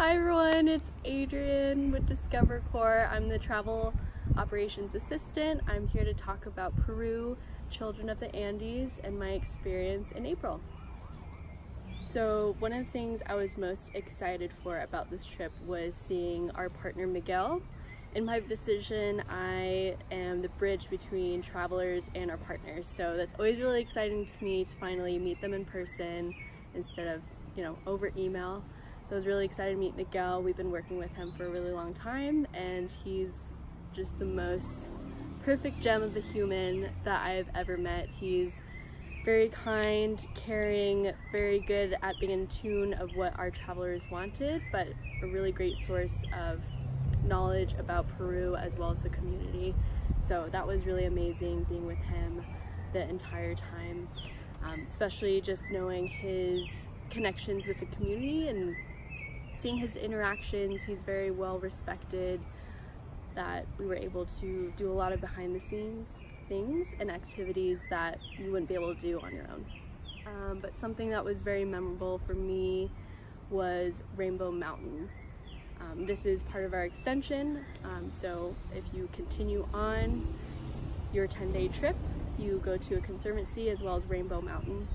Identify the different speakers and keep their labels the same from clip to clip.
Speaker 1: Hi everyone, it's Adrienne with Discover Corps. I'm the travel operations assistant. I'm here to talk about Peru, Children of the Andes, and my experience in April. So one of the things I was most excited for about this trip was seeing our partner Miguel. In my decision, I am the bridge between travelers and our partners. So that's always really exciting to me to finally meet them in person instead of, you know, over email. So I was really excited to meet Miguel. We've been working with him for a really long time and he's just the most perfect gem of a human that I've ever met. He's very kind, caring, very good at being in tune of what our travelers wanted, but a really great source of knowledge about Peru as well as the community. So that was really amazing being with him the entire time, um, especially just knowing his connections with the community and seeing his interactions, he's very well respected, that we were able to do a lot of behind the scenes things and activities that you wouldn't be able to do on your own. Um, but something that was very memorable for me was Rainbow Mountain. Um, this is part of our extension, um, so if you continue on your 10-day trip, you go to a conservancy as well as Rainbow Mountain,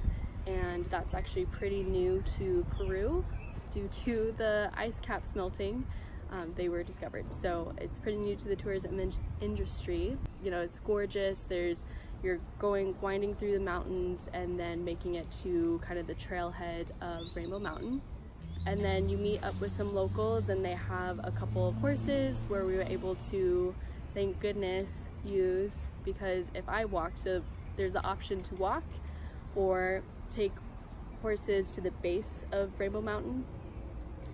Speaker 1: and that's actually pretty new to Peru due to the ice caps melting. Um, they were discovered. So it's pretty new to the tourism in industry. You know, it's gorgeous. There's, you're going, winding through the mountains and then making it to kind of the trailhead of Rainbow Mountain. And then you meet up with some locals and they have a couple of horses where we were able to, thank goodness, use because if I walked, so there's the option to walk or take horses to the base of Rainbow Mountain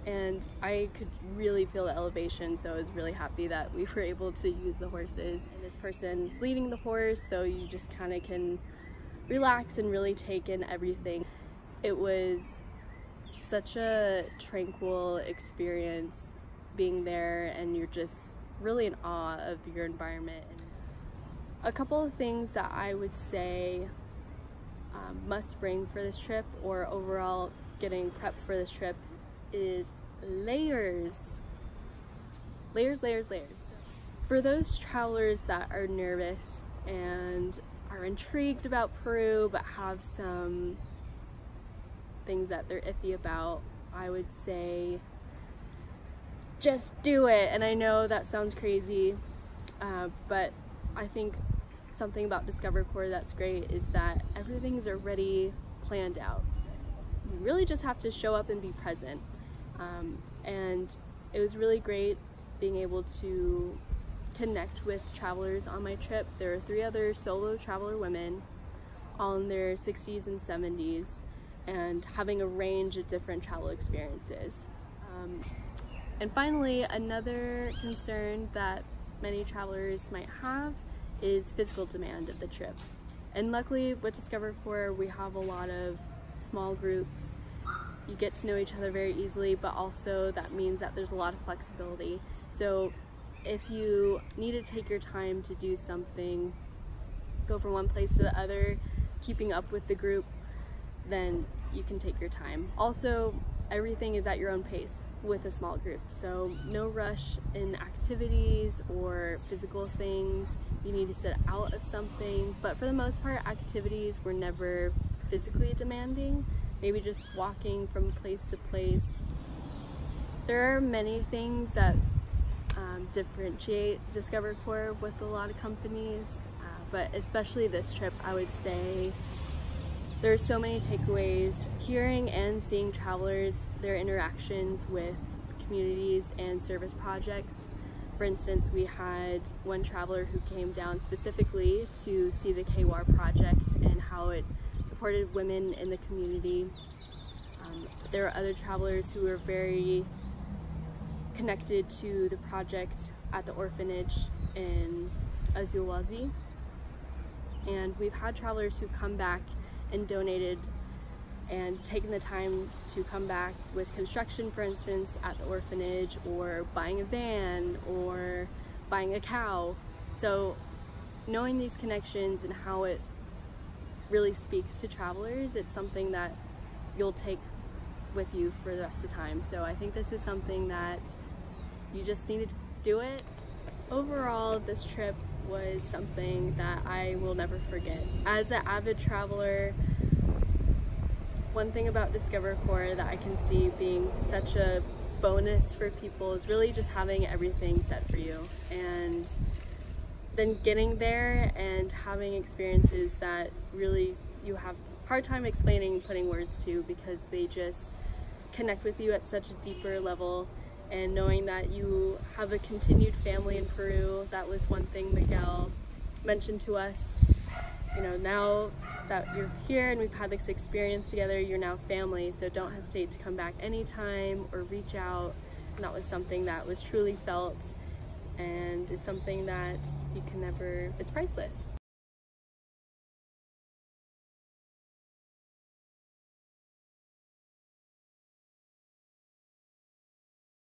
Speaker 1: and I could really feel the elevation so I was really happy that we were able to use the horses. And this person leading the horse so you just kind of can relax and really take in everything. It was such a tranquil experience being there and you're just really in awe of your environment. A couple of things that I would say um, must bring for this trip or overall getting prepped for this trip is layers. Layers, layers, layers. For those travelers that are nervous and are intrigued about Peru but have some things that they're iffy about, I would say just do it. And I know that sounds crazy, uh, but I think something about Discover Corps that's great is that everything's already planned out. You really just have to show up and be present. Um, and it was really great being able to connect with travelers on my trip. There were three other solo traveler women, all in their 60s and 70s, and having a range of different travel experiences. Um, and finally, another concern that many travelers might have is physical demand of the trip. And luckily with Discover Corps, we have a lot of small groups you get to know each other very easily, but also that means that there's a lot of flexibility. So if you need to take your time to do something, go from one place to the other, keeping up with the group, then you can take your time. Also, everything is at your own pace with a small group. So no rush in activities or physical things. You need to sit out of something, but for the most part, activities were never physically demanding maybe just walking from place to place. There are many things that um, differentiate Discover Corps with a lot of companies, uh, but especially this trip, I would say there are so many takeaways. Hearing and seeing travelers, their interactions with communities and service projects. For instance, we had one traveler who came down specifically to see the KWAR project and how it supported women in the community. Um, there were other travelers who were very connected to the project at the orphanage in Azulwazi. And we've had travelers who've come back and donated and taken the time to come back with construction, for instance, at the orphanage or buying a van or buying a cow. So knowing these connections and how it really speaks to travelers. It's something that you'll take with you for the rest of time. So I think this is something that you just need to do it. Overall, this trip was something that I will never forget. As an avid traveler, one thing about Discover Corps that I can see being such a bonus for people is really just having everything set for you and then getting there and having experiences that really you have hard time explaining putting words to because they just connect with you at such a deeper level. And knowing that you have a continued family in Peru that was one thing Miguel mentioned to us. You know now that you're here and we've had this experience together you're now family so don't hesitate to come back anytime or reach out. And that was something that was truly felt and it's something that you can never it's priceless